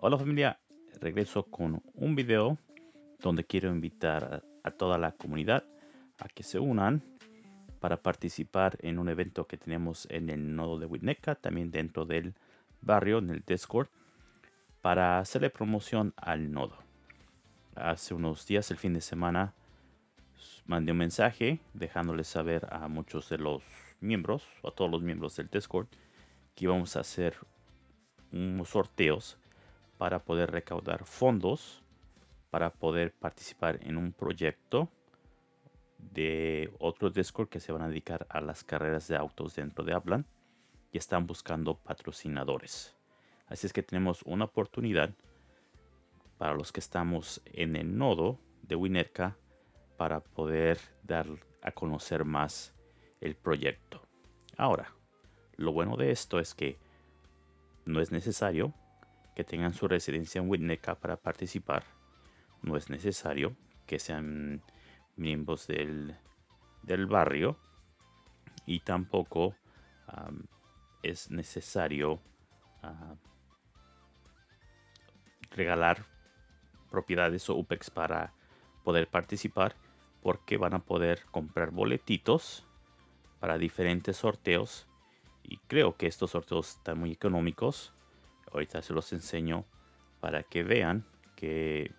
Hola familia, regreso con un video donde quiero invitar a, toda la comunidad a que se unan para participar en un evento que tenemos en el nodo de Winnetka, también dentro del barrio, en el Discord, para hacerle promoción al nodo. Hace unos días, el fin de semana, mandé un mensaje dejándoles saber a muchos de los miembros, a todos los miembros del Discord, que íbamos a hacer unos sorteos para poder recaudar fondos para poder participar en un proyecto de otro Discord que se van a dedicar a las carreras de autos dentro de Hablan y están buscando patrocinadores. Así es que tenemos una oportunidad para los que estamos en el nodo de Winerca para poder dar a conocer más el proyecto. Ahora, lo bueno de esto es que no es necesario que tengan su residencia en Winnetka para participar. No es necesario que sean miembros del, barrio y tampoco es necesario ah, regalar propiedades o UPEX para poder participar porque van a poder comprar boletitos para diferentes sorteos y creo que estos sorteos están muy económicos ahorita se los enseño para que vean que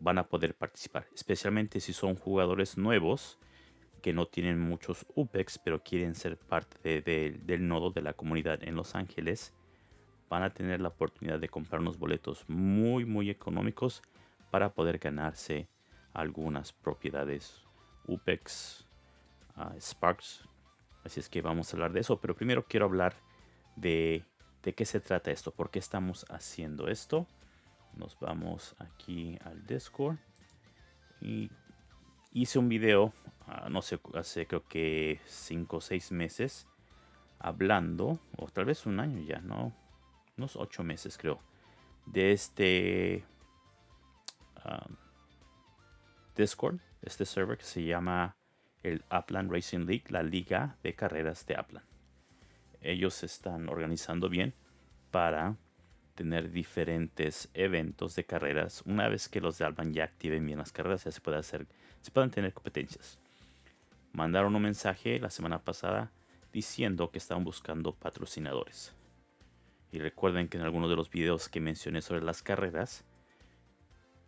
van a poder participar especialmente si son jugadores nuevos que no tienen muchos UPEX pero quieren ser parte del nodo de la comunidad en Los Ángeles van a tener la oportunidad de comprar unos boletos muy muy económicos para poder ganarse algunas propiedades UPEX, uh, Sparks. Así es que vamos a hablar de eso. Pero primero quiero hablar de, de qué se trata esto. ¿Por qué estamos haciendo esto? Nos vamos aquí al Discord. Y hice un video, uh, no sé, hace creo que 5 o 6 meses. Hablando, o tal vez un año ya, ¿no? Unos 8 meses creo. De este... Um, Discord, este server que se llama el Upland Racing League, la liga de carreras de Upland. Ellos se están organizando bien para tener diferentes eventos de carreras. Una vez que los de Upland ya activen bien las carreras, ya se puede hacer, se pueden tener competencias. Mandaron un mensaje la semana pasada diciendo que estaban buscando patrocinadores. Y recuerden que en algunos de los videos que mencioné sobre las carreras,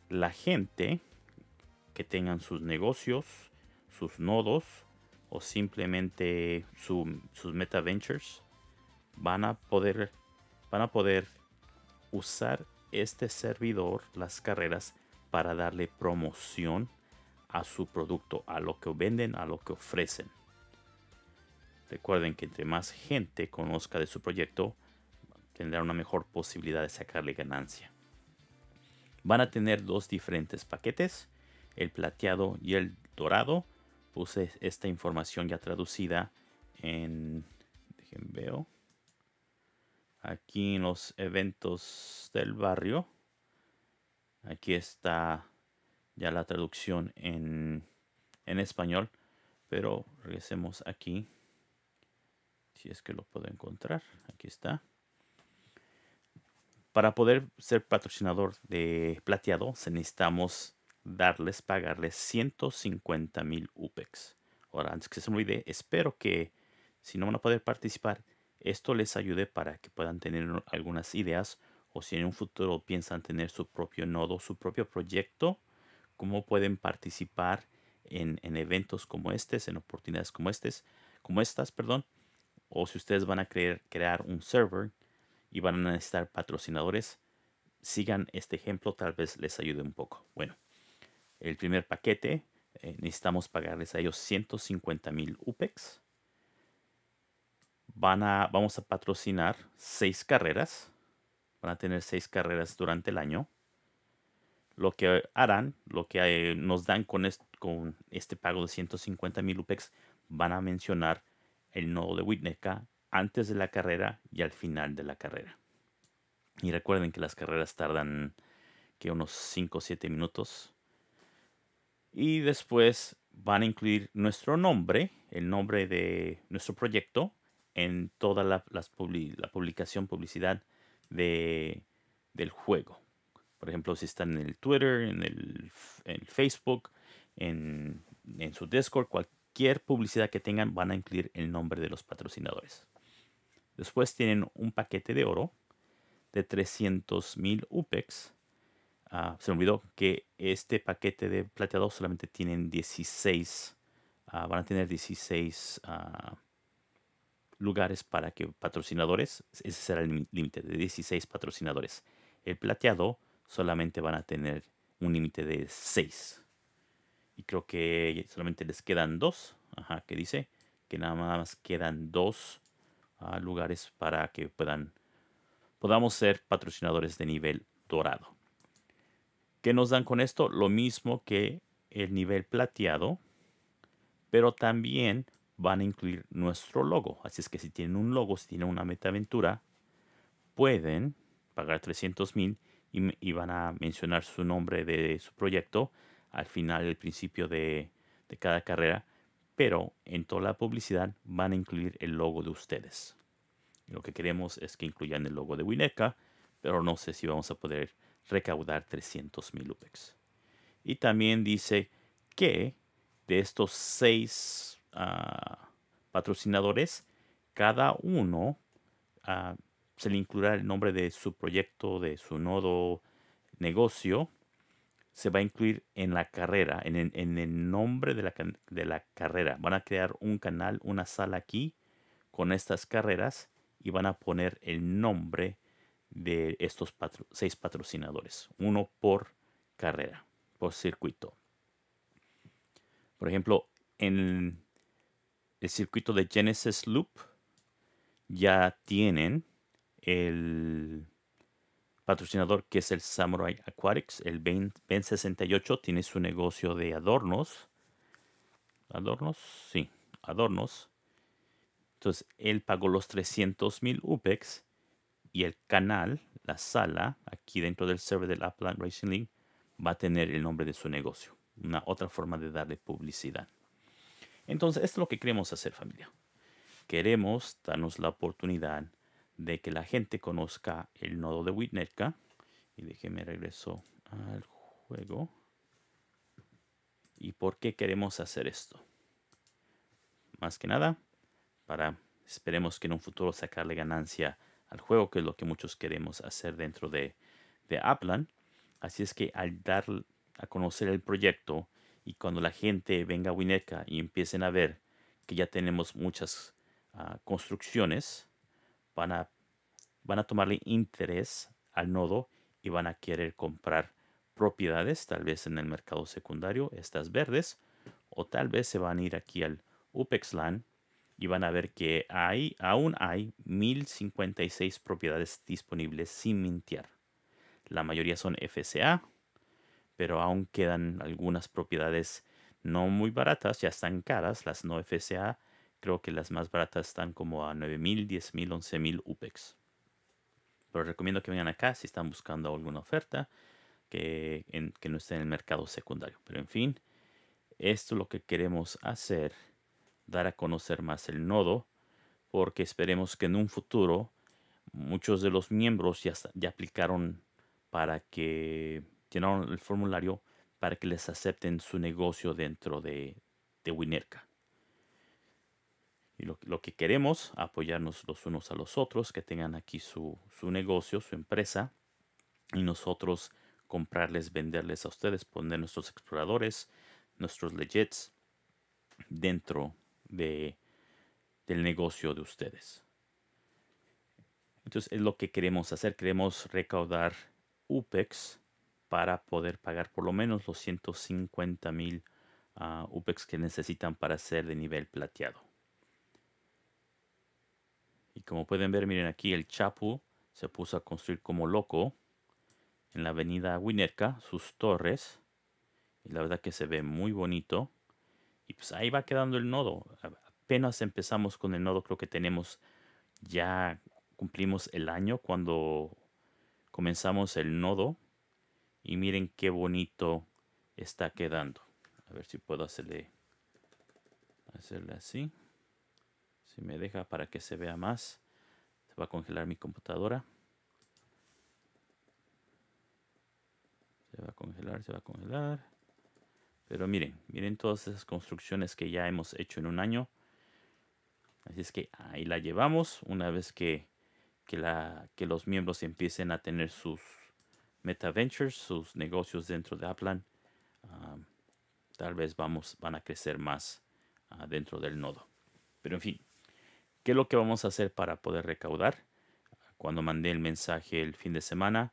la gente que tengan sus negocios, sus nodos o simplemente sus meta ventures van a poder van a poder usar este servidor las carreras para darle promoción a su producto, a lo que venden, a lo que ofrecen. Recuerden que entre más gente conozca de su proyecto, tendrá una mejor posibilidad de sacarle ganancia. Van a tener dos diferentes paquetes el plateado y el dorado. Puse esta información ya traducida en... Dejen veo. Aquí en los eventos del barrio. Aquí está ya la traducción en, en español. Pero regresemos aquí. Si es que lo puedo encontrar. Aquí está. Para poder ser patrocinador de plateado, necesitamos darles, pagarles 150 mil UPEX. Ahora, antes que se me olvide, espero que si no van a poder participar, esto les ayude para que puedan tener algunas ideas o si en un futuro piensan tener su propio nodo, su propio proyecto, cómo pueden participar en, eventos como estos, en oportunidades como, estos, como estas, perdón, o si ustedes van a querer crear un server y van a necesitar patrocinadores, sigan este ejemplo, tal vez les ayude un poco. Bueno, el primer paquete, eh, necesitamos pagarles a ellos 150 mil UPEX. Van a, vamos a patrocinar seis carreras. Van a tener seis carreras durante el año. Lo que harán, lo que eh, nos dan con, este pago de 150 mil UPEX, van a mencionar el nodo de Witneka antes de la carrera y al final de la carrera. Y recuerden que las carreras tardan que unos 5 o 7 minutos y después van a incluir nuestro nombre, el nombre de nuestro proyecto, en toda la, la publicación, publicidad de, del juego. Por ejemplo, si están en el Twitter, en el, Facebook, en, en, su Discord, cualquier publicidad que tengan van a incluir el nombre de los patrocinadores. Después tienen un paquete de oro de 300.000 UPEX. Ah, se me olvidó que este paquete de plateado solamente tienen 16, ah, van a tener 16 ah, lugares para que patrocinadores, ese será el límite de 16 patrocinadores. El plateado solamente van a tener un límite de 6. Y creo que solamente les quedan dos. Ajá, que dice que nada más quedan dos lugares para que puedan podamos ser patrocinadores de nivel dorado. ¿Qué nos dan con esto? Lo mismo que el nivel plateado, pero también van a incluir nuestro logo. Así es que si tienen un logo, si tienen una metaventura, pueden pagar 300 mil y, van a mencionar su nombre de su proyecto al final, el principio de, cada carrera, pero en toda la publicidad van a incluir el logo de ustedes. Lo que queremos es que incluyan el logo de Wineka, pero no sé si vamos a poder recaudar 300 mil UPEX. Y también dice que de estos seis patrocinadores, cada uno se le incluirá el nombre de su proyecto, de su nodo negocio, se va a incluir en la carrera, en el, nombre de la, de la, carrera. Van a crear un canal, una sala aquí con estas carreras y van a poner el nombre de estos seis patrocinadores, uno por carrera, por circuito. Por ejemplo, en el circuito de Genesis Loop ya tienen el patrocinador que es el Samurai Aquatics, el Ben, ben 68 tiene su negocio de adornos. ¿Adornos? Sí, adornos. Entonces, él pagó los 300 mil UPEX y el canal, la sala, aquí dentro del server del Upland Racing League, va a tener el nombre de su negocio. Una otra forma de darle publicidad. Entonces, esto es lo que queremos hacer, familia. Queremos darnos la oportunidad de que la gente conozca el nodo de Witnetka. Y déjeme regreso al juego. ¿Y por qué queremos hacer esto? Más que nada, para esperemos que en un futuro sacarle ganancia al juego, que es lo que muchos queremos hacer dentro de, de Upland. Así es que al dar a conocer el proyecto y cuando la gente venga a Wineka y empiecen a ver que ya tenemos muchas ah, construcciones, van a, van a tomarle interés al nodo y van a querer comprar propiedades, tal vez en el mercado secundario, estas verdes, o tal vez se van a ir aquí al UPEXLAN y van a ver que hay, aún hay 1056 propiedades disponibles sin mintear. La mayoría son FCA, pero aún quedan algunas propiedades no muy baratas, ya están caras, las no FCA. Creo que las más baratas están como a 9000, 10000, 11000 UPEX. Pero recomiendo que vengan acá si están buscando alguna oferta que, que no esté en el mercado secundario. Pero en fin, esto es lo que queremos hacer dar a conocer más el nodo, porque esperemos que en un futuro muchos de los miembros ya, ya aplicaron para que llenaron el formulario para que les acepten su negocio dentro de, de Winerca. Y lo, lo, que queremos, apoyarnos los unos a los otros, que tengan aquí su, su negocio, su empresa, y nosotros comprarles, venderles a ustedes, poner nuestros exploradores, nuestros legits dentro de, del negocio de ustedes. Entonces es lo que queremos hacer. Queremos recaudar UPEX para poder pagar por lo menos los 150 mil ah, UPEX que necesitan para ser de nivel plateado. Y como pueden ver, miren aquí el Chapu se puso a construir como loco en la avenida Winerca, sus torres. Y la verdad que se ve muy bonito. Y pues ahí va quedando el nodo. Apenas empezamos con el nodo, creo que tenemos ya cumplimos el año cuando comenzamos el nodo. Y miren qué bonito está quedando. A ver si puedo hacerle, hacerle así. Si me deja para que se vea más. Se va a congelar mi computadora. congelar, se va a congelar. Pero miren, miren todas esas construcciones que ya hemos hecho en un año. Así es que ahí la llevamos. Una vez que, que, la, que los miembros empiecen a tener sus MetaVentures, sus negocios dentro de Aplan, tal vez vamos, van a crecer más ah, dentro del nodo. Pero en fin, ¿qué es lo que vamos a hacer para poder recaudar? Cuando mandé el mensaje el fin de semana,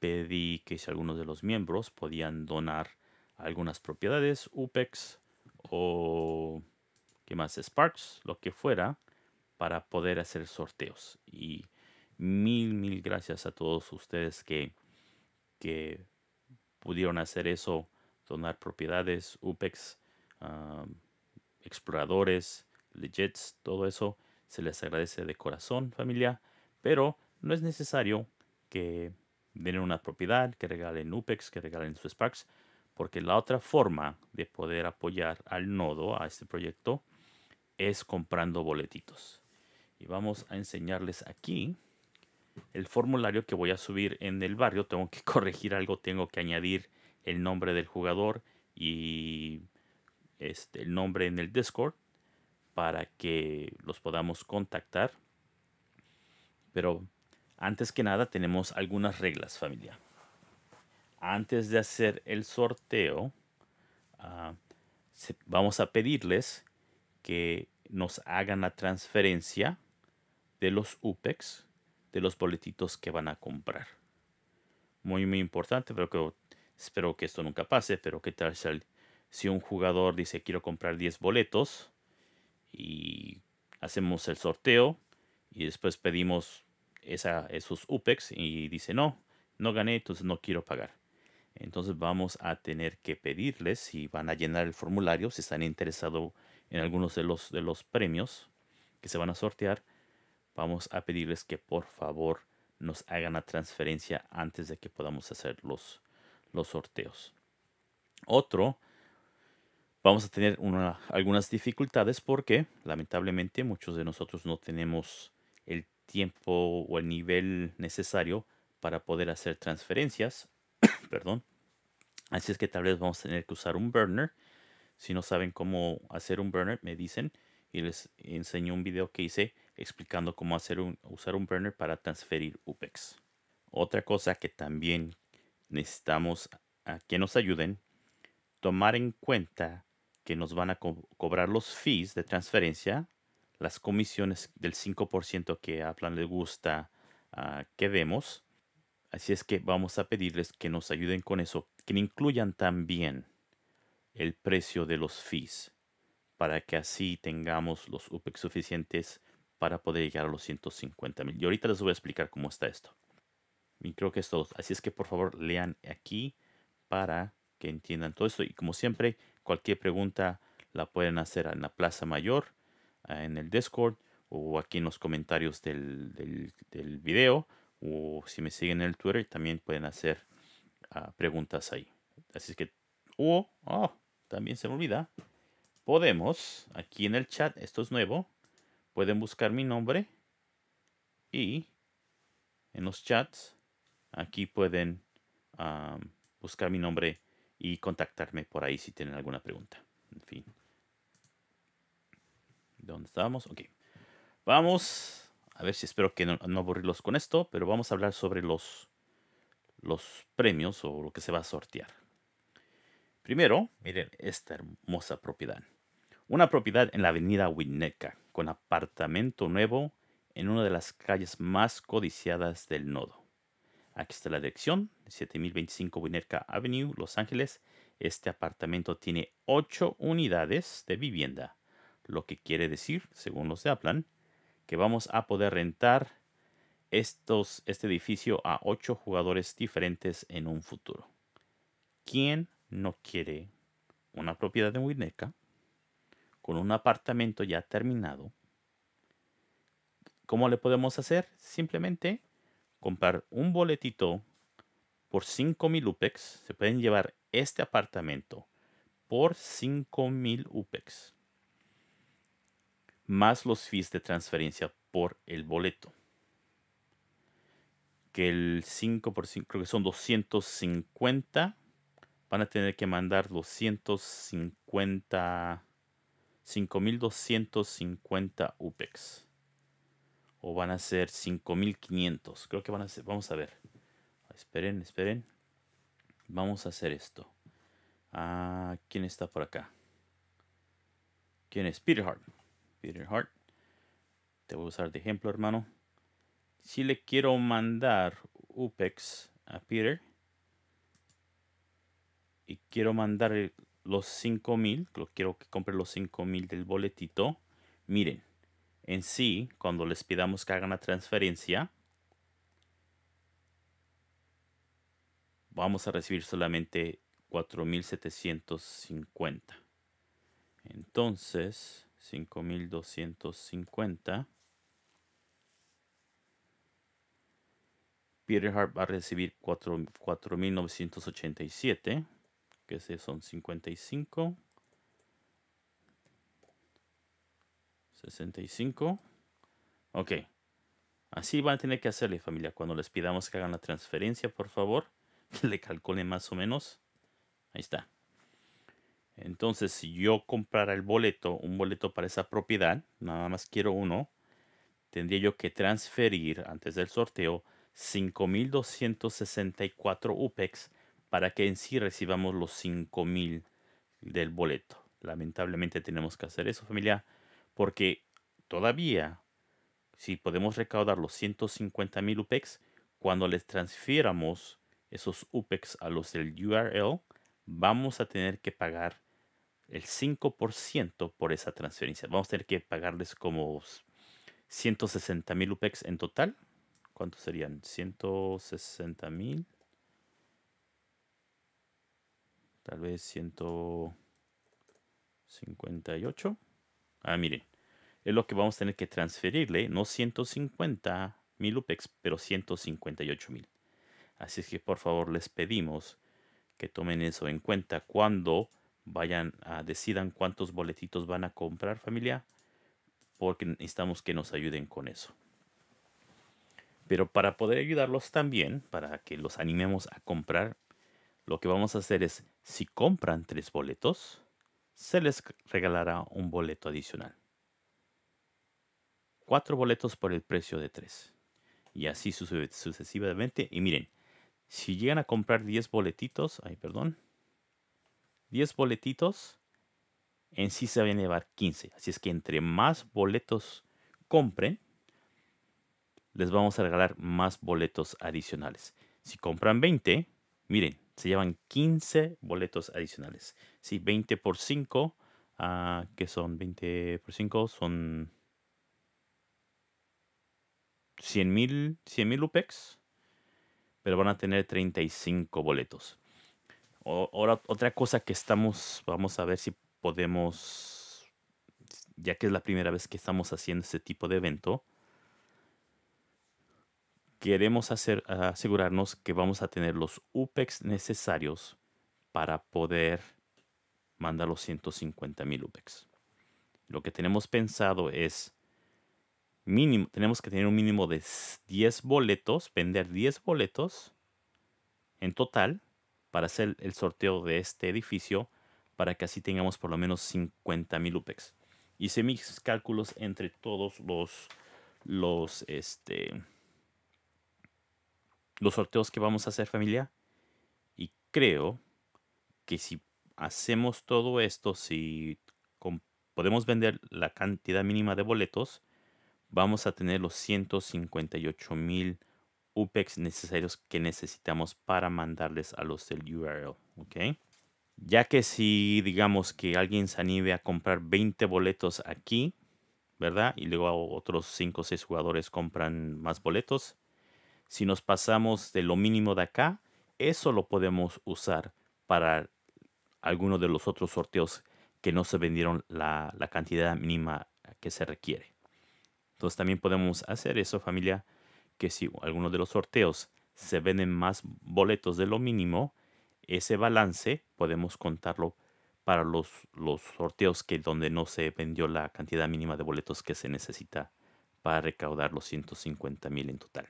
pedí que si algunos de los miembros podían donar algunas propiedades, UPEX o ¿qué más? Sparks, lo que fuera, para poder hacer sorteos. Y mil, mil gracias a todos ustedes que, que pudieron hacer eso, donar propiedades, UPEX, exploradores, legits, todo eso. Se les agradece de corazón, familia, pero no es necesario que den una propiedad, que regalen UPEX, que regalen sus Sparks porque la otra forma de poder apoyar al nodo, a este proyecto, es comprando boletitos. Y vamos a enseñarles aquí el formulario que voy a subir en el barrio. Tengo que corregir algo, tengo que añadir el nombre del jugador y este, el nombre en el Discord para que los podamos contactar. Pero antes que nada tenemos algunas reglas familia antes de hacer el sorteo, ah, vamos a pedirles que nos hagan la transferencia de los UPEX, de los boletitos que van a comprar. Muy, muy importante, pero que, espero que esto nunca pase, pero qué tal si un jugador dice quiero comprar 10 boletos y hacemos el sorteo y después pedimos esa, esos UPEX y dice no, no gané, entonces no quiero pagar. Entonces vamos a tener que pedirles si van a llenar el formulario, si están interesados en algunos de los, de los premios que se van a sortear. Vamos a pedirles que por favor nos hagan la transferencia antes de que podamos hacer los, los sorteos. Otro, vamos a tener algunas dificultades porque lamentablemente muchos de nosotros no tenemos el tiempo o el nivel necesario para poder hacer transferencias perdón. Así es que tal vez vamos a tener que usar un burner. Si no saben cómo hacer un burner, me dicen y les enseño un video que hice explicando cómo hacer un, usar un burner para transferir UPEX. Otra cosa que también necesitamos a que nos ayuden, tomar en cuenta que nos van a cobrar los fees de transferencia, las comisiones del 5% que a Plan le gusta uh, que demos Así es que vamos a pedirles que nos ayuden con eso, que incluyan también el precio de los fees, para que así tengamos los UPEX suficientes para poder llegar a los 150 mil. Y ahorita les voy a explicar cómo está esto. Y creo que es todo. Así es que por favor lean aquí para que entiendan todo esto. Y como siempre, cualquier pregunta la pueden hacer en la Plaza Mayor, ah, en el Discord o aquí en los comentarios del, del, video o si me siguen en el Twitter también pueden hacer ah, preguntas ahí. Así que, o oh, también se me olvida, podemos, aquí en el chat, esto es nuevo, pueden buscar mi nombre y en los chats, aquí pueden buscar mi nombre y contactarme por ahí si tienen alguna pregunta. En fin. ¿Dónde estábamos? Ok. Vamos a ver si espero que no, aburrirlos con esto, pero vamos a hablar sobre los, los premios o lo que se va a sortear. Primero, miren esta hermosa propiedad. Una propiedad en la avenida Winnetka, con apartamento nuevo en una de las calles más codiciadas del nodo. Aquí está la dirección, 7025 Winnetka Avenue, Los Ángeles. Este apartamento tiene 8 unidades de vivienda, lo que quiere decir, según los de Aplan, que vamos a poder rentar estos, este edificio a ocho jugadores diferentes en un futuro. ¿Quién no quiere una propiedad de Winnetka con un apartamento ya terminado? ¿Cómo le podemos hacer? Simplemente comprar un boletito por 5000 UPEX. Se pueden llevar este apartamento por 5000 UPEX más los fees de transferencia por el boleto. Que el 5 por 5 creo que son 250 van a tener que mandar 250, 5250 UPEX. O van a ser 5500. Creo que van a ser, vamos a ver. Esperen, esperen. Vamos a hacer esto. Ah, ¿Quién está por acá? ¿Quién es? Peter Hart. Peter Hart. Te voy a usar de ejemplo, hermano. Si le quiero mandar UPEX a Peter y quiero mandar los 5000, quiero que compre los 5000 del boletito. Miren, en sí, cuando les pidamos que hagan la transferencia, vamos a recibir solamente 4750. Entonces, 5250. Peter Hart va a recibir 4987, que son 55. 65. Ok. Así van a tener que hacerle familia. Cuando les pidamos que hagan la transferencia, por favor, le calculen más o menos. Ahí está. Entonces, si yo comprara el boleto, un boleto para esa propiedad, nada más quiero uno, tendría yo que transferir antes del sorteo 5.264 UPEX para que en sí recibamos los 5.000 del boleto. Lamentablemente tenemos que hacer eso, familia, porque todavía, si podemos recaudar los 150.000 UPEX, cuando les transfieramos esos UPEX a los del URL, vamos a tener que pagar el 5% por esa transferencia. Vamos a tener que pagarles como 160 mil UPEX en total. ¿Cuántos serían? 160 mil. Tal vez 158. Ah, miren. Es lo que vamos a tener que transferirle. No 150 mil UPEX, pero 158 mil. Así es que por favor les pedimos que tomen eso en cuenta cuando vayan a decidan cuántos boletitos van a comprar familia porque necesitamos que nos ayuden con eso. Pero para poder ayudarlos también, para que los animemos a comprar, lo que vamos a hacer es, si compran tres boletos, se les regalará un boleto adicional. Cuatro boletos por el precio de tres. Y así sucesivamente. Y miren, si llegan a comprar 10 boletitos, ay, perdón, 10 boletitos, en sí se van a llevar 15. Así es que entre más boletos compren, les vamos a regalar más boletos adicionales. Si compran 20, miren, se llevan 15 boletos adicionales. Si 20 por 5, ah, que son 20 por 5, son 100 mil 100 UPEX, pero van a tener 35 boletos ahora otra cosa que estamos, vamos a ver si podemos, ya que es la primera vez que estamos haciendo este tipo de evento, queremos asegurarnos que vamos a tener los UPEX necesarios para poder mandar los 150 mil UPEX. Lo que tenemos pensado es mínimo, tenemos que tener un mínimo de 10 boletos, vender 10 boletos en total para hacer el sorteo de este edificio para que así tengamos por lo menos 50 mil UPEX. Hice mis cálculos entre todos los, los, este, los sorteos que vamos a hacer familia y creo que si hacemos todo esto, si podemos vender la cantidad mínima de boletos, vamos a tener los 158 mil UPEX necesarios que necesitamos para mandarles a los del URL. ¿ok? Ya que si digamos que alguien se anime a comprar 20 boletos aquí, ¿verdad? Y luego otros 5 o 6 jugadores compran más boletos. Si nos pasamos de lo mínimo de acá, eso lo podemos usar para alguno de los otros sorteos que no se vendieron la, cantidad mínima que se requiere. Entonces también podemos hacer eso, familia que si alguno de los sorteos se venden más boletos de lo mínimo, ese balance podemos contarlo para los, los sorteos que donde no se vendió la cantidad mínima de boletos que se necesita para recaudar los 150 mil en total.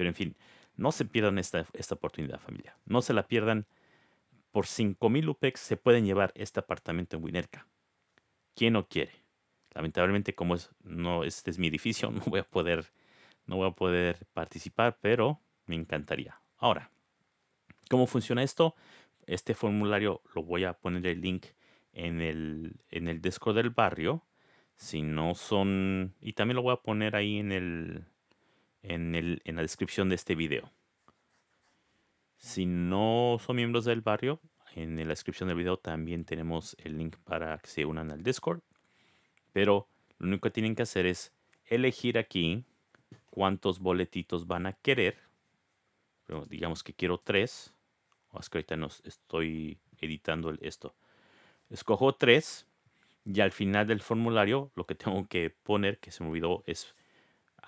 Pero en fin, no se pierdan esta, esta oportunidad familia. No se la pierdan por 5000 UPEX se pueden llevar este apartamento en Winerca. ¿Quién no quiere? Lamentablemente, como es, no, este es mi edificio, no voy a poder, no voy a poder participar, pero me encantaría. Ahora, ¿cómo funciona esto? Este formulario lo voy a poner el link en el, en el Discord del barrio. Si no son. Y también lo voy a poner ahí en el. En, el, en la descripción de este video. Si no son miembros del barrio, en la descripción del video también tenemos el link para que se unan al Discord. Pero lo único que tienen que hacer es elegir aquí cuántos boletitos van a querer. Digamos que quiero tres. O es que ahorita no estoy editando esto. Escojo tres. Y al final del formulario lo que tengo que poner, que se me olvidó, es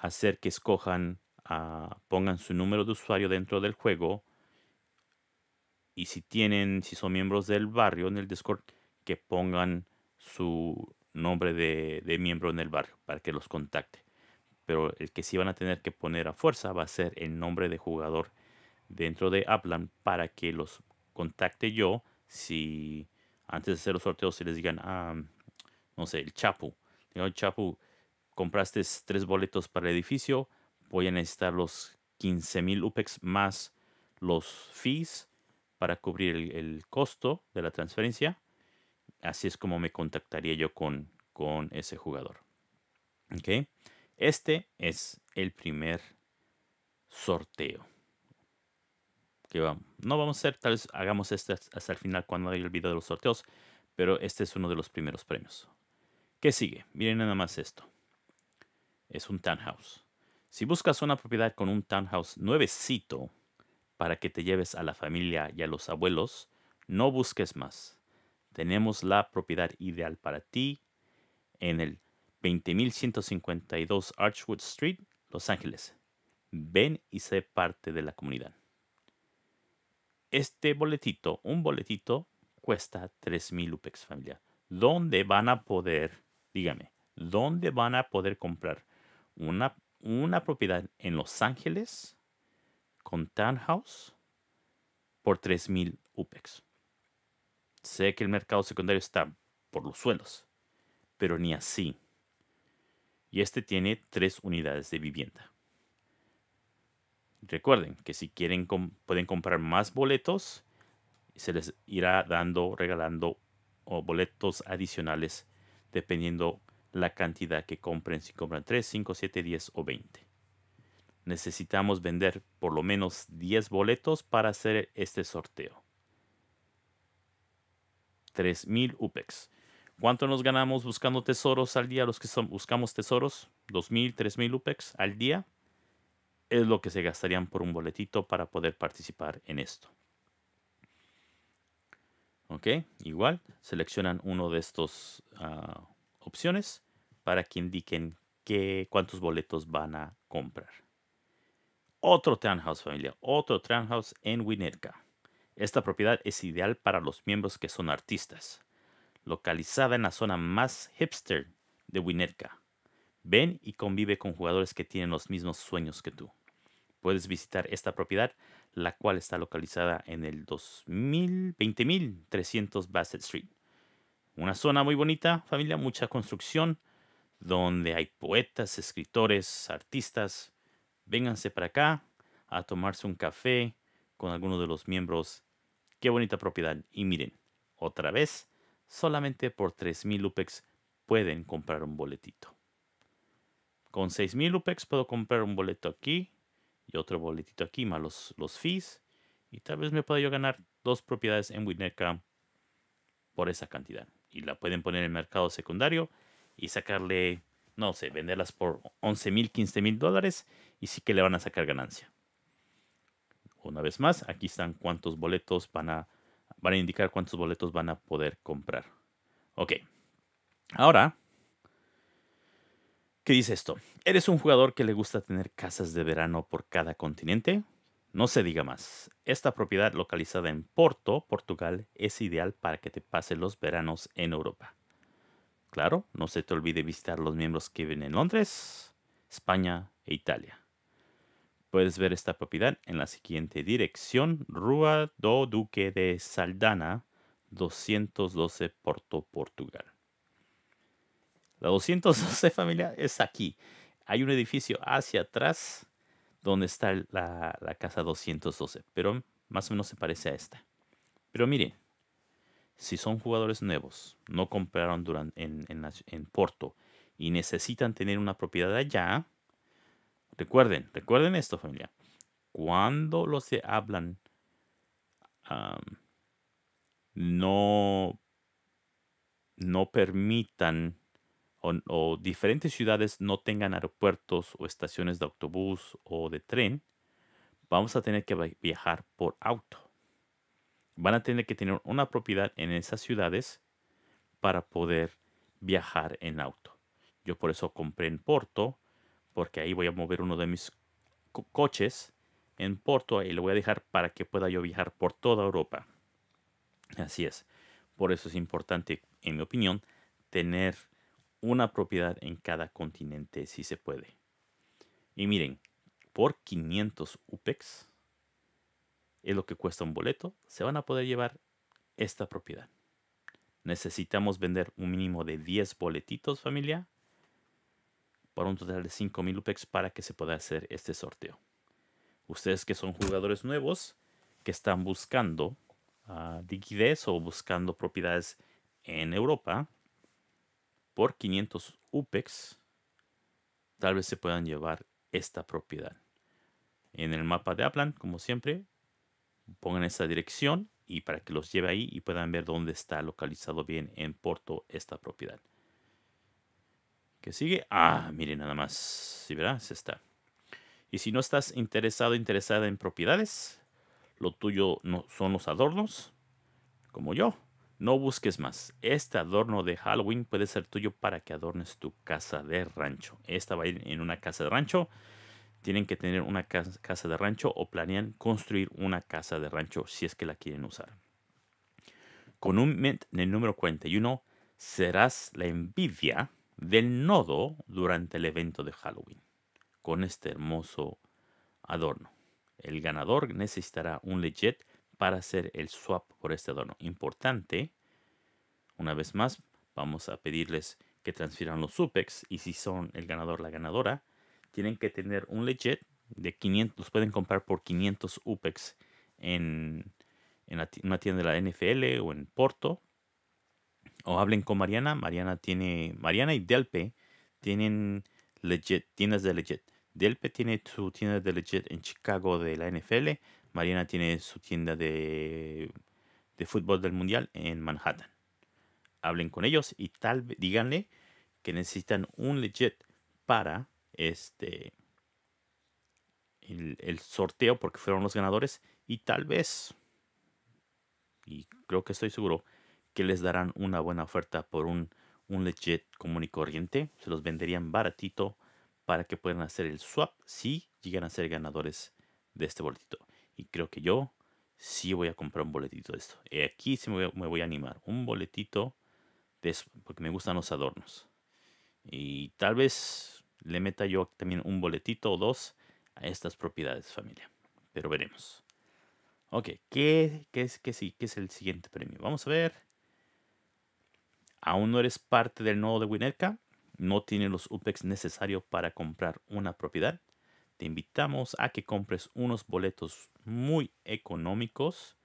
hacer que escojan, ah, pongan su número de usuario dentro del juego y si tienen, si son miembros del barrio en el Discord, que pongan su nombre de, miembro en el barrio para que los contacte. Pero el que sí van a tener que poner a fuerza va a ser el nombre de jugador dentro de Upland para que los contacte yo si antes de hacer los sorteos se les digan, ah, no sé, el Chapu. Digo, Chapu, compraste tres boletos para el edificio, voy a necesitar los 15 mil UPEX más los fees para cubrir el, costo de la transferencia. Así es como me contactaría yo con, con ese jugador. ¿Okay? Este es el primer sorteo. Que vamos. No vamos a hacer, tal vez hagamos este hasta el final cuando haya el video de los sorteos, pero este es uno de los primeros premios. ¿Qué sigue? Miren nada más esto. Es un townhouse. Si buscas una propiedad con un townhouse nuevecito, para que te lleves a la familia y a los abuelos, no busques más. Tenemos la propiedad ideal para ti en el 20152 Archwood Street, Los Ángeles. Ven y sé parte de la comunidad. Este boletito, un boletito, cuesta 3.000 UPEX familia. ¿Dónde van a poder, dígame, dónde van a poder comprar una, una propiedad en Los Ángeles con Townhouse por 3.000 UPEX. Sé que el mercado secundario está por los suelos, pero ni así. Y este tiene tres unidades de vivienda. Recuerden que si quieren pueden comprar más boletos, se les irá dando, regalando boletos adicionales dependiendo la cantidad que compren, si compran 3, 5, 7, 10 o 20 necesitamos vender por lo menos 10 boletos para hacer este sorteo. 3000 UPEX. ¿Cuánto nos ganamos buscando tesoros al día? Los que son, buscamos tesoros, 2000, 3000 UPEX al día, es lo que se gastarían por un boletito para poder participar en esto. Ok, igual seleccionan uno de estos ah, opciones para que indiquen qué, cuántos boletos van a comprar. Otro townhouse familia, otro townhouse en Winnetka. Esta propiedad es ideal para los miembros que son artistas. Localizada en la zona más hipster de Winnetka. Ven y convive con jugadores que tienen los mismos sueños que tú. Puedes visitar esta propiedad, la cual está localizada en el 20300 Bassett Street. Una zona muy bonita, familia, mucha construcción, donde hay poetas, escritores, artistas, vénganse para acá a tomarse un café con alguno de los miembros. Qué bonita propiedad. Y miren, otra vez, solamente por 3.000 UPEX pueden comprar un boletito. Con 6.000 UPEX puedo comprar un boleto aquí y otro boletito aquí, más los, fees. Y tal vez me pueda yo ganar dos propiedades en Winnetka por esa cantidad. Y la pueden poner en el mercado secundario y sacarle no sé, venderlas por 11 mil, 15 mil dólares y sí que le van a sacar ganancia. Una vez más, aquí están cuántos boletos van a, van a indicar cuántos boletos van a poder comprar. Ok. Ahora, ¿qué dice esto? ¿Eres un jugador que le gusta tener casas de verano por cada continente? No se diga más. Esta propiedad localizada en Porto, Portugal, es ideal para que te pases los veranos en Europa. Claro, no se te olvide visitar los miembros que viven en Londres, España e Italia. Puedes ver esta propiedad en la siguiente dirección. Rua do Duque de Saldana, 212 Porto, Portugal. La 212 familia es aquí. Hay un edificio hacia atrás donde está la, casa 212, pero más o menos se parece a esta. Pero miren, si son jugadores nuevos, no compraron durante, en, en Porto y necesitan tener una propiedad allá, recuerden, recuerden esto familia, cuando los se hablan no, no permitan o, diferentes ciudades no tengan aeropuertos o estaciones de autobús o de tren, vamos a tener que viajar por auto. Van a tener que tener una propiedad en esas ciudades para poder viajar en auto. Yo por eso compré en Porto, porque ahí voy a mover uno de mis coches en Porto y lo voy a dejar para que pueda yo viajar por toda Europa. Así es. Por eso es importante, en mi opinión, tener una propiedad en cada continente si se puede. Y miren, por 500 UPEX es lo que cuesta un boleto, se van a poder llevar esta propiedad. Necesitamos vender un mínimo de 10 boletitos familia por un total de 5000 UPEX para que se pueda hacer este sorteo. Ustedes que son jugadores nuevos que están buscando uh, liquidez o buscando propiedades en Europa, por 500 UPEX, tal vez se puedan llevar esta propiedad. En el mapa de Aplan, como siempre, pongan esta dirección y para que los lleve ahí y puedan ver dónde está localizado bien en Porto esta propiedad. ¿Qué sigue? Ah, miren nada más. ¿Sí verá? Se está. Y si no estás interesado, interesada en propiedades, lo tuyo no son los adornos, como yo. No busques más. Este adorno de Halloween puede ser tuyo para que adornes tu casa de rancho. Esta va a ir en una casa de rancho. Tienen que tener una casa de rancho o planean construir una casa de rancho si es que la quieren usar. Con un mint en el número 41 serás la envidia del nodo durante el evento de Halloween. Con este hermoso adorno. El ganador necesitará un legit para hacer el swap por este adorno. Importante, una vez más, vamos a pedirles que transfieran los SUPEX y si son el ganador la ganadora, tienen que tener un legit de 500, los pueden comprar por 500 UPEX en, en una tienda de la NFL o en Porto. O hablen con Mariana. Mariana tiene, Mariana y Delpe tienen legit, tiendas de legit. Delpe tiene su tienda de legit en Chicago de la NFL. Mariana tiene su tienda de, de fútbol del mundial en Manhattan. Hablen con ellos y tal vez díganle que necesitan un legit para este el, sorteo porque fueron los ganadores y tal vez y creo que estoy seguro que les darán una buena oferta por un, un legit común y corriente se los venderían baratito para que puedan hacer el swap si llegan a ser ganadores de este boletito y creo que yo sí voy a comprar un boletito de esto. Y aquí sí me voy, a, animar. Un boletito de eso, porque me gustan los adornos. Y tal vez le meta yo también un boletito o dos a estas propiedades, familia. Pero veremos. Ok, ¿qué, qué es, qué, sí, qué es el siguiente premio? Vamos a ver. ¿Aún no eres parte del nodo de Winnetka? ¿No tienes los UPEX necesarios para comprar una propiedad? Te invitamos a que compres unos boletos muy económicos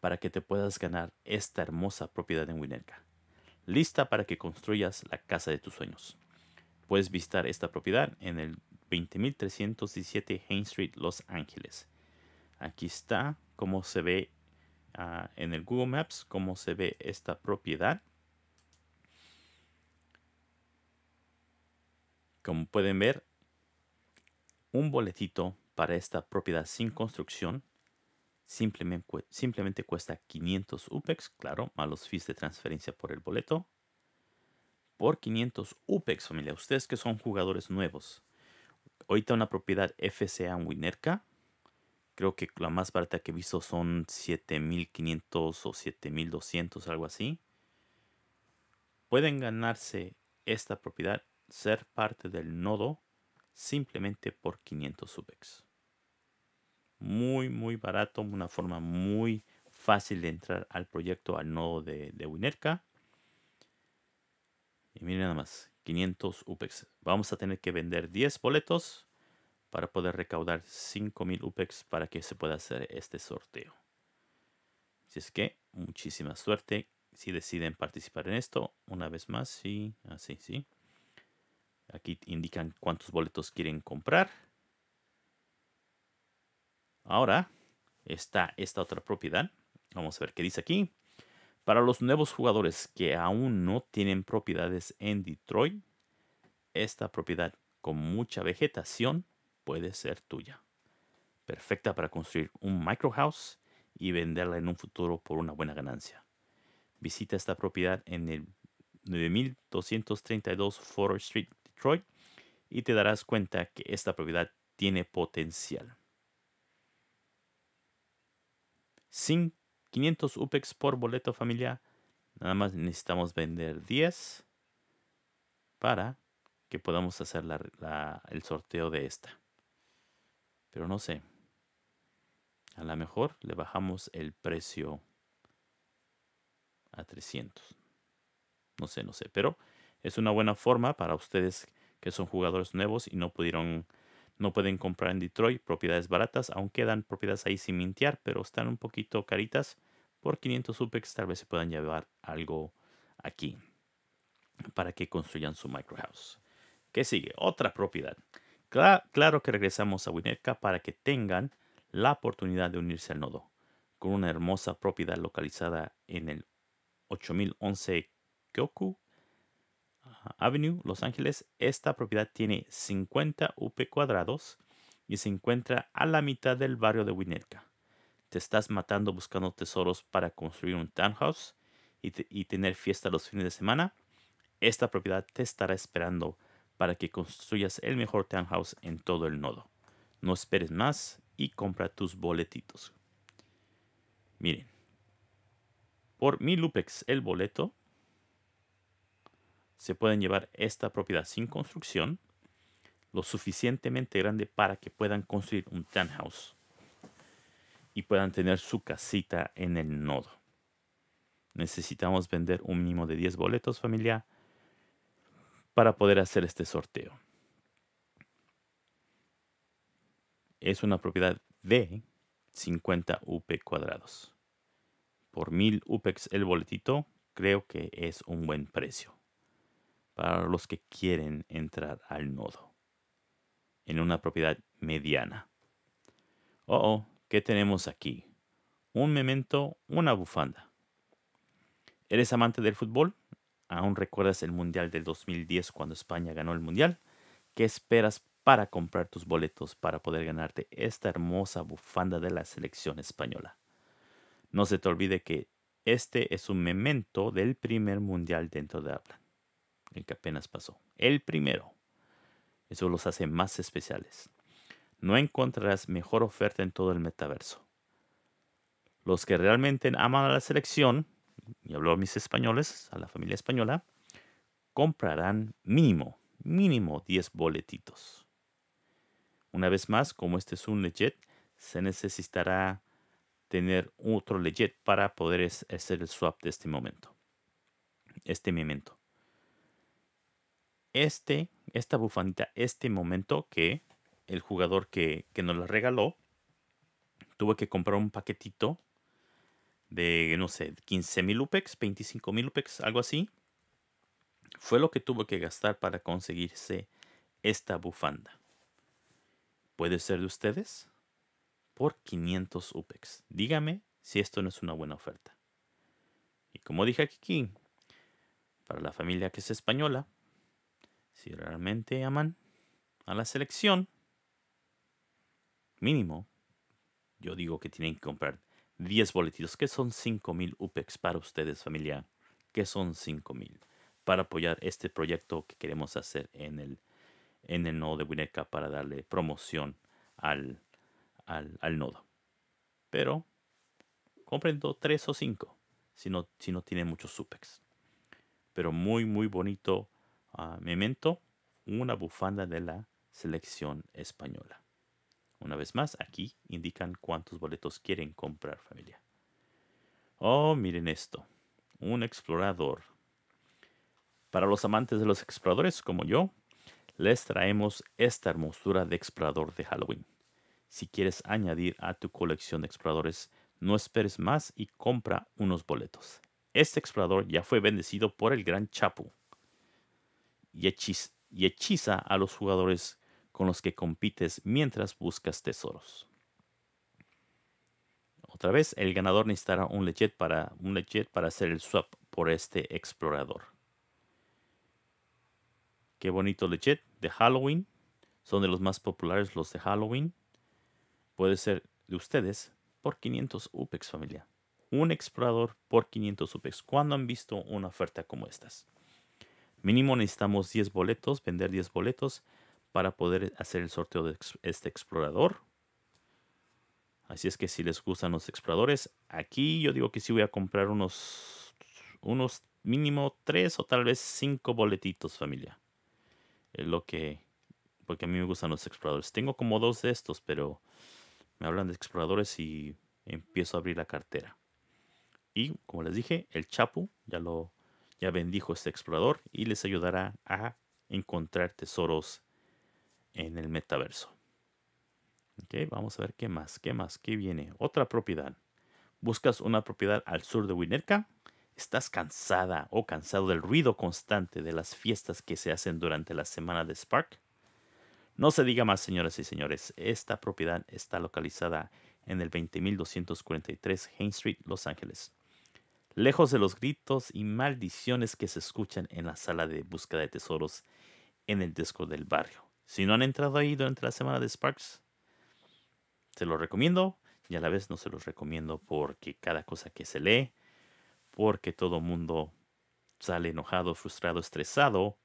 para que te puedas ganar esta hermosa propiedad en Winnetka. Lista para que construyas la casa de tus sueños. Puedes visitar esta propiedad en el 20317 Hain Street, Los Ángeles. Aquí está cómo se ve ah, en el Google Maps, cómo se ve esta propiedad. Como pueden ver, un boletito para esta propiedad sin construcción simplemente, simplemente cuesta 500 UPEX, claro, más los fees de transferencia por el boleto. Por 500 UPEX, familia, ustedes que son jugadores nuevos. Ahorita una propiedad FCA en Winerca, creo que la más barata que he visto son 7500 o 7200, algo así. Pueden ganarse esta propiedad, ser parte del nodo simplemente por 500 UPEX. muy, muy barato, una forma muy fácil de entrar al proyecto, al nodo de, de Winerka. Y miren nada más, 500 UPEX. Vamos a tener que vender 10 boletos para poder recaudar 5000 UPEX para que se pueda hacer este sorteo. Así es que, muchísima suerte si deciden participar en esto. Una vez más, sí, así, sí. Aquí indican cuántos boletos quieren comprar. Ahora está esta otra propiedad. Vamos a ver qué dice aquí. Para los nuevos jugadores que aún no tienen propiedades en Detroit, esta propiedad con mucha vegetación puede ser tuya. Perfecta para construir un microhouse y venderla en un futuro por una buena ganancia. Visita esta propiedad en el 9232 Forest Street, Y te darás cuenta que esta propiedad tiene potencial. Sin 500 UPEX por boleto familiar, nada más necesitamos vender 10 para que podamos hacer el sorteo de esta. Pero no sé. A lo mejor le bajamos el precio a 300. No sé, no sé. Pero es una buena forma para ustedes que son jugadores nuevos y no pudieron, no pueden comprar en Detroit propiedades baratas. Aún quedan propiedades ahí sin mintear, pero están un poquito caritas. Por 500 UPEX tal vez se puedan llevar algo aquí para que construyan su microhouse. ¿Qué sigue? Otra propiedad. Claro que regresamos a Winnetka para que tengan la oportunidad de unirse al nodo. Con una hermosa propiedad localizada en el 8011 Kyoku Avenue, Los Ángeles, esta propiedad tiene 50 UP cuadrados y se encuentra a la mitad del barrio de Winnetka. Te estás matando buscando tesoros para construir un townhouse y, tener fiesta los fines de semana. Esta propiedad te estará esperando para que construyas el mejor townhouse en todo el nodo. No esperes más y compra tus boletitos. Miren, por mil UPEX el boleto, se pueden llevar esta propiedad sin construcción, lo suficientemente grande para que puedan construir un townhouse y puedan tener su casita en el nodo. Necesitamos vender un mínimo de 10 boletos familia para poder hacer este sorteo. Es una propiedad de 50 UP cuadrados. Por 1000 UPEX el boletito, creo que es un buen precio para los que quieren entrar al nodo en una propiedad mediana. Oh, oh, ¿qué tenemos aquí? Un memento, una bufanda. ¿Eres amante del fútbol? ¿Aún recuerdas el Mundial del 2010 cuando España ganó el Mundial? ¿Qué esperas para comprar tus boletos para poder ganarte esta hermosa bufanda de la selección española? No se te olvide que este es un memento del primer Mundial dentro de Apple, el que apenas pasó. El primero. Eso los hace más especiales. No encontrarás mejor oferta en todo el metaverso. Los que realmente aman a la selección y hablo a mis españoles, a la familia española, comprarán mínimo, mínimo 10 boletitos. Una vez más, como este es un legit, se necesitará tener otro legit para poder hacer el swap de este momento. Este momento. Este, esta bufandita, este momento que el jugador que, que nos la regaló, tuvo que comprar un paquetito de, no sé, 15 mil UPEX, 25 mil UPEX, algo así. Fue lo que tuvo que gastar para conseguirse esta bufanda. ¿Puede ser de ustedes? Por 500 UPEX. Dígame si esto no es una buena oferta. Y como dije aquí, para la familia que es española, si realmente aman a la selección, mínimo, yo digo que tienen que comprar 10 boletitos, que son 5000 UPEX para ustedes, familia, que son 5000 para apoyar este proyecto que queremos hacer en el, en el nodo de Winnetka para darle promoción al, al, nodo. Pero compren 3 o 5 si no, si no tienen muchos UPEX. Pero muy, muy bonito uh, memento, una bufanda de la selección española. Una vez más, aquí indican cuántos boletos quieren comprar familia. Oh, miren esto. Un explorador. Para los amantes de los exploradores como yo, les traemos esta hermosura de explorador de Halloween. Si quieres añadir a tu colección de exploradores, no esperes más y compra unos boletos. Este explorador ya fue bendecido por el gran Chapu y, hechiza a los jugadores con los que compites mientras buscas tesoros. Otra vez, el ganador necesitará un legit para, para hacer el swap por este explorador. Qué bonito legit de Halloween. Son de los más populares los de Halloween. Puede ser de ustedes por 500 UPEX familia. Un explorador por 500 UPEX. ¿Cuándo han visto una oferta como estas? Mínimo necesitamos 10 boletos, vender 10 boletos para poder hacer el sorteo de este explorador. Así es que si les gustan los exploradores, aquí yo digo que sí voy a comprar unos, unos mínimo tres o tal vez cinco boletitos, familia. Es lo que, porque a mí me gustan los exploradores. Tengo como dos de estos, pero me hablan de exploradores y empiezo a abrir la cartera. Y como les dije, el Chapu ya lo, ya bendijo este explorador y les ayudará a encontrar tesoros en el metaverso. Ok, vamos a ver qué más, qué más, qué viene. Otra propiedad. ¿Buscas una propiedad al sur de Winnetka? ¿Estás cansada o cansado del ruido constante de las fiestas que se hacen durante la semana de Spark? No se diga más, señoras y señores. Esta propiedad está localizada en el 20243 Hain Street, Los Ángeles. Lejos de los gritos y maldiciones que se escuchan en la sala de búsqueda de tesoros en el disco del barrio. Si no han entrado ahí durante la semana de Sparks, se los recomiendo y a la vez no se los recomiendo porque cada cosa que se lee, porque todo mundo sale enojado, frustrado, estresado,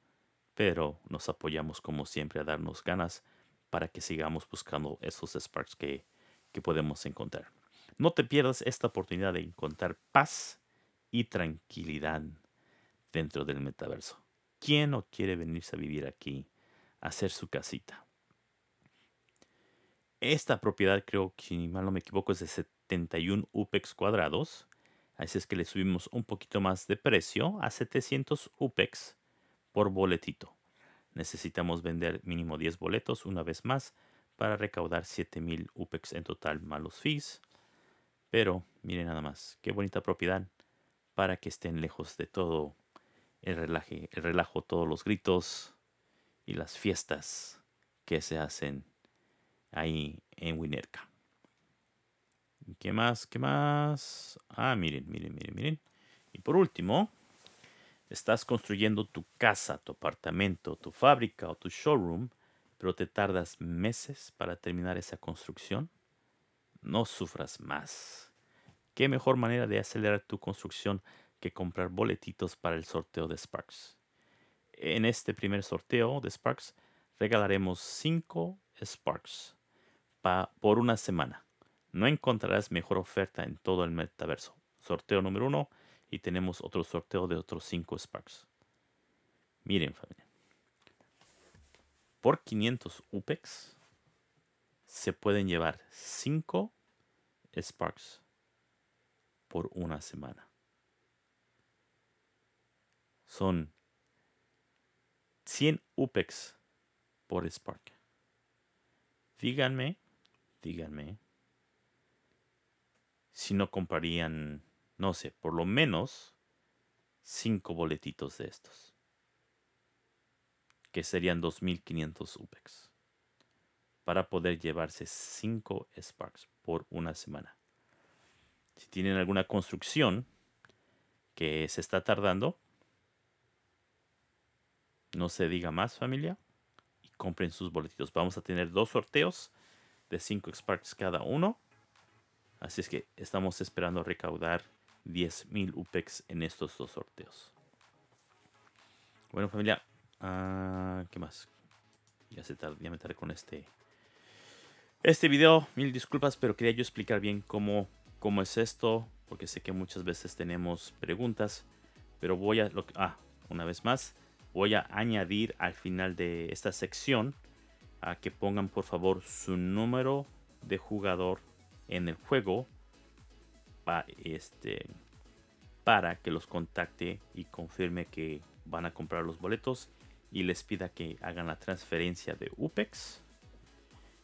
pero nos apoyamos como siempre a darnos ganas para que sigamos buscando esos sparks que, que podemos encontrar. No te pierdas esta oportunidad de encontrar paz y tranquilidad dentro del metaverso. ¿Quién no quiere venirse a vivir aquí, a hacer su casita? Esta propiedad, creo que si mal no me equivoco, es de 71 UPEX cuadrados. Así es que le subimos un poquito más de precio a 700 UPEX por boletito. Necesitamos vender mínimo 10 boletos una vez más para recaudar 7000 UPEX en total más los fees. Pero miren nada más, qué bonita propiedad para que estén lejos de todo el, relaje, el relajo, todos los gritos y las fiestas que se hacen ahí en Winerca. ¿Qué más? ¿Qué más? Ah, miren, miren, miren, miren. Y por último, estás construyendo tu casa, tu apartamento, tu fábrica o tu showroom, pero te tardas meses para terminar esa construcción. No sufras más. ¿Qué mejor manera de acelerar tu construcción que comprar boletitos para el sorteo de Sparks? En este primer sorteo de Sparks regalaremos 5 Sparks por una semana. No encontrarás mejor oferta en todo el metaverso. Sorteo número uno y tenemos otro sorteo de otros 5 Sparks. Miren familia. Por 500 UPEX se pueden llevar 5 Sparks por una semana. Son 100 UPEX por Spark. Díganme díganme si no comprarían, no sé, por lo menos cinco boletitos de estos, que serían 2500 UPEX, para poder llevarse cinco Sparks por una semana. Si tienen alguna construcción que se está tardando, no se diga más familia y compren sus boletitos. Vamos a tener dos sorteos de 5 Sparks cada uno. Así es que estamos esperando recaudar 10.000 UPEX en estos dos sorteos. Bueno familia, uh, ¿qué más? Ya, se ya me tardé con este, este video. Mil disculpas, pero quería yo explicar bien cómo, cómo es esto. Porque sé que muchas veces tenemos preguntas. Pero voy a... ah, una vez más. Voy a añadir al final de esta sección a que pongan por favor su número de jugador en el juego este, para que los contacte y confirme que van a comprar los boletos y les pida que hagan la transferencia de UPEX.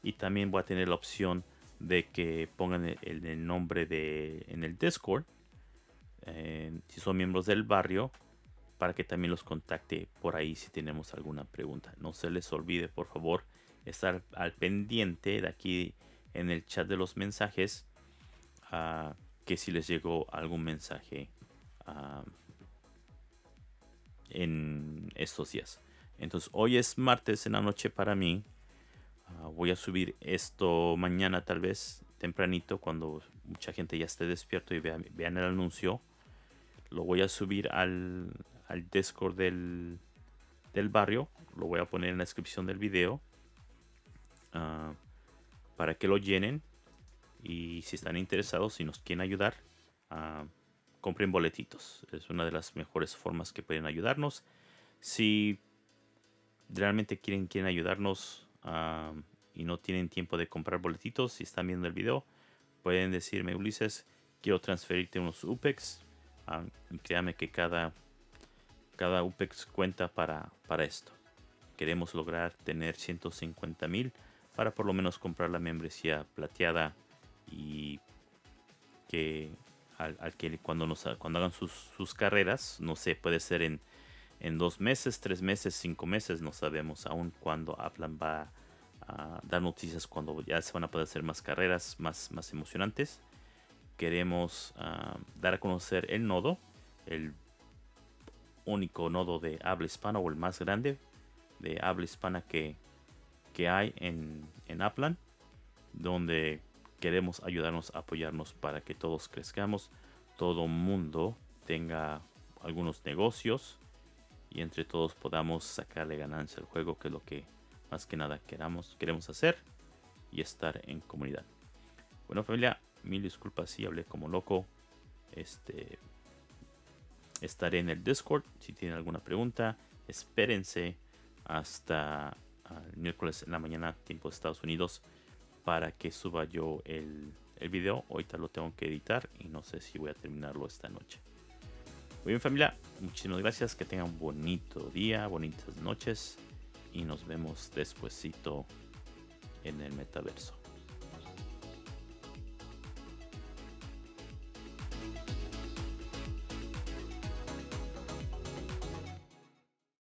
Y también voy a tener la opción de que pongan el, nombre de, en el Discord, eh, si son miembros del barrio, para que también los contacte por ahí si tenemos alguna pregunta. No se les olvide, por favor, estar al pendiente de aquí en el chat de los mensajes, que si les llegó algún mensaje en estos días. Entonces, hoy es martes en la noche para mí. Uh, voy a subir esto mañana tal vez tempranito cuando mucha gente ya esté despierto y vean, vean el anuncio. Lo voy a subir al, al Discord del, del barrio. Lo voy a poner en la descripción del video. Uh, para que lo llenen. Y si están interesados, si nos quieren ayudar, uh, compren boletitos. Es una de las mejores formas que pueden ayudarnos. Si realmente quieren, quieren ayudarnos uh, y no tienen tiempo de comprar boletitos, si están viendo el video, pueden decirme, Ulises, quiero transferirte unos UPEX. créame que cada cada UPEX cuenta para, para esto. Queremos lograr tener 150 mil para por lo menos comprar la membresía plateada y que al, que cuando, nos, cuando hagan sus, carreras, no sé, puede ser en, en dos meses, tres meses, cinco meses, no sabemos aún cuándo Aplan va a dar noticias cuando ya se van a poder hacer más carreras más, más emocionantes. Queremos ah, dar a conocer el nodo, el único nodo de habla hispana o el más grande de habla hispana que, que hay en, en Aplan, donde queremos ayudarnos apoyarnos para que todos crezcamos, todo mundo tenga algunos negocios y entre todos podamos sacarle ganancia al juego, que es lo que más que nada queramos, queremos hacer y estar en comunidad. Bueno familia, mil disculpas si hablé como loco. Este, estaré en el Discord si tienen alguna pregunta. Espérense hasta el miércoles en la mañana, tiempo de Estados Unidos, para que suba yo el, el video. Ahorita lo tengo que editar y no sé si voy a terminarlo esta noche. Muy bien familia, muchísimas gracias, que tengan un bonito día, bonitas noches. Y nos vemos despuesito en el metaverso.